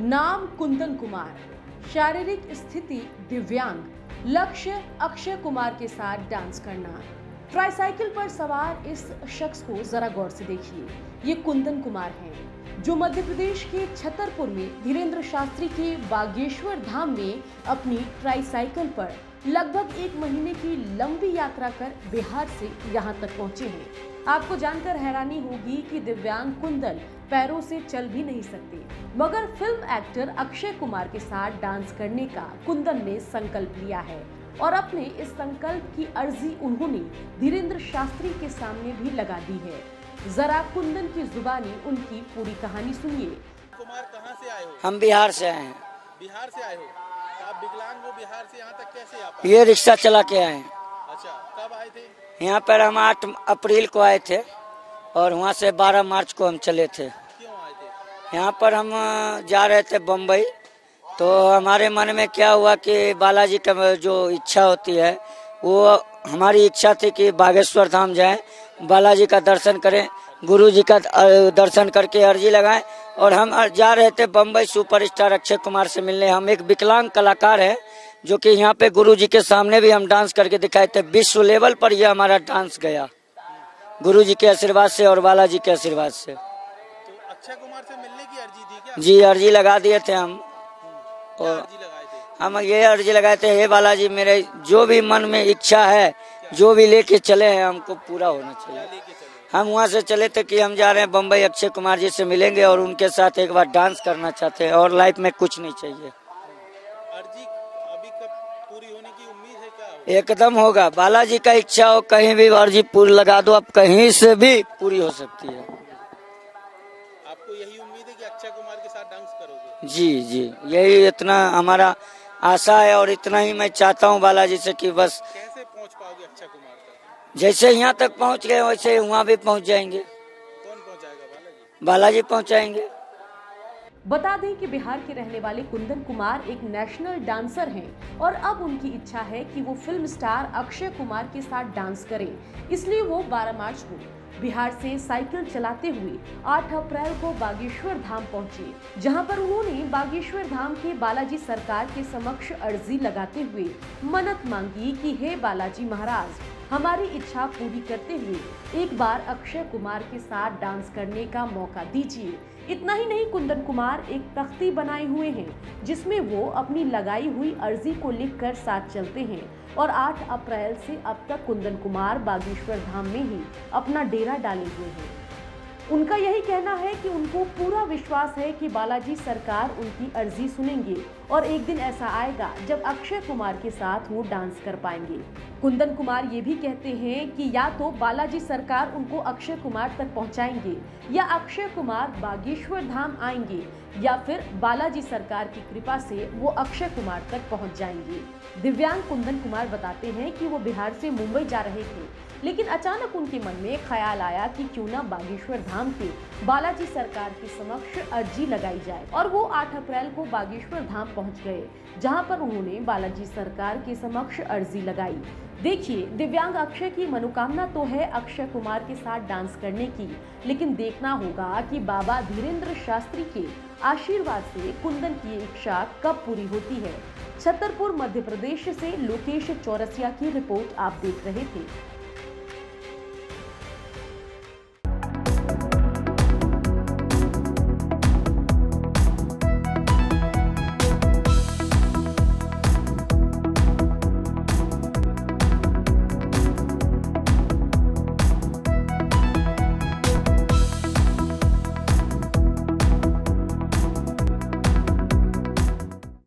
नाम कुंदन कुमार। शारीरिक स्थिति दिव्यांग। लक्ष्य अक्षय कुमार के साथ डांस करना। ट्राईसाइकिल पर सवार इस शख्स को जरा गौर से देखिए। ये कुंदन कुमार हैं, जो मध्य प्रदेश के छतरपुर में धीरेन्द्र शास्त्री के बागेश्वर धाम में अपनी ट्राईसाइकिल पर लगभग एक महीने की लंबी यात्रा कर बिहार से यहाँ तक पहुँचे हैं। आपको जानकर हैरानी होगी कि दिव्यांग कुंदन पैरों से चल भी नहीं सकते। मगर फ़िल्म एक्टर अक्षय कुमार के साथ डांस करने का कुंदन ने संकल्प लिया है। और अपने इस संकल्प की अर्जी उन्होंने धीरेन्द्र शास्त्री के सामने भी लगा दी है। जरा कुंदन की जुबानी उनकी पूरी कहानी सुनिए। कुमार कहाँ से आए हो? हम बिहार से आए हैं। बिहार से आए हो? तो आप विकलांग हो बिहार से यहाँ तक कैसे आ पाए? ये रिक्शा चला के आए हैं। अच्छा कब आए थे? यहाँ पर हम आठ अप्रैल को आए थे और वहाँ से बारह मार्च को हम चले थे। यहाँ पर हम जा रहे थे बम्बई तो हमारे मन में क्या हुआ कि बालाजी का जो इच्छा होती है, वो हमारी इच्छा थी कि बागेश्वर धाम जाएँ। बालाजी का दर्शन करें। गुरु जी का दर्शन करके अर्जी लगाए। और हम जा रहे थे बम्बई सुपरस्टार अक्षय कुमार से मिलने। हम एक विकलांग कलाकार है जो कि यहाँ पे गुरु जी के सामने भी हम डांस करके दिखाए थे। विश्व लेवल पर यह हमारा डांस गया। गुरु जी के आशीर्वाद से और बालाजी के आशीर्वाद से। तो अक्षय कुमार से मिलने की अर्जी दी क्या? जी अर्जी लगा दिए थे हम। और थे? हम ये अर्जी लगाए थे हे बालाजी मेरे जो भी मन में इच्छा है जो भी लेके चले हैं हमको पूरा होना चाहिए। हम वहाँ से चले थे कि हम जा रहे हैं बम्बई अक्षय कुमार जी से मिलेंगे और उनके साथ एक बार डांस करना चाहते हैं और लाइफ में कुछ नहीं चाहिए। अर्जी अभी कब पूरी होने की उम्मीद है क्या? एकदम होगा। बालाजी का इच्छा हो कहीं भी अर्जी पूरी लगा दो अब कहीं से भी पूरी हो सकती है। आपको यही उम्मीद है कि अक्षय कुमार के साथ डांस करोगे? जी जी। यही इतना हमारा आशा है और इतना ही मैं चाहता हूँ बालाजी से कि बस कैसे पहुँच पाओगे अक्षय कुमार तक जैसे यहाँ तक पहुँच गए, वैसे वहाँ भी पहुँच जाएँगे। कौन बालाजी पहुँचाएँगे। बता दें कि बिहार के रहने वाले कुंदन कुमार एक नेशनल डांसर हैं और अब उनकी इच्छा है कि वो फ़िल्म स्टार अक्षय कुमार के साथ डांस करें। इसलिए वो 12 मार्च को बिहार से साइकिल चलाते हुए 8 अप्रैल को बागेश्वर धाम पहुँचे, जहाँ पर उन्होंने बागेश्वर धाम के बालाजी सरकार के समक्ष अर्जी लगाते हुए मन्नत मांगी कि हे बालाजी महाराज हमारी इच्छा पूरी करते हुए एक बार अक्षय कुमार के साथ डांस करने का मौका दीजिए। इतना ही नहीं, कुंदन कुमार एक तख्ती बनाए हुए हैं, जिसमें वो अपनी लगाई हुई अर्जी को लिखकर साथ चलते हैं और 8 अप्रैल से अब तक कुंदन कुमार बागेश्वर धाम में ही अपना डेरा डाले हुए हैं। उनका यही कहना है कि उनको पूरा विश्वास है कि बालाजी सरकार उनकी अर्जी सुनेंगे और एक दिन ऐसा आएगा जब अक्षय कुमार के साथ वो डांस कर पाएँगे। कुंदन कुमार ये भी कहते हैं कि या तो बालाजी सरकार उनको अक्षय कुमार तक पहुंचाएँगे या अक्षय कुमार बागेश्वर धाम आएँगे या फिर बालाजी सरकार की कृपा से वो अक्षय कुमार तक पहुँच जाएँगे। दिव्यांग कुंदन कुमार बताते हैं कि वो बिहार से मुंबई जा रहे थे, लेकिन अचानक उनके मन में ख्याल आया कि क्यों ना बागेश्वर धाम के बालाजी सरकार के समक्ष अर्जी लगाई जाए। और वो 8 अप्रैल को बागेश्वर धाम पहुँच गए, जहाँ पर उन्होंने बालाजी सरकार के समक्ष अर्जी लगाई। देखिए, दिव्यांग अक्षय की मनोकामना तो है अक्षय कुमार के साथ डांस करने की, लेकिन देखना होगा कि बाबा धीरेन्द्र शास्त्री के आशीर्वाद से कुंदन की इच्छा कब पूरी होती है। छतरपुर, मध्य प्रदेश से लोकेश चौरसिया की रिपोर्ट आप देख रहे थे।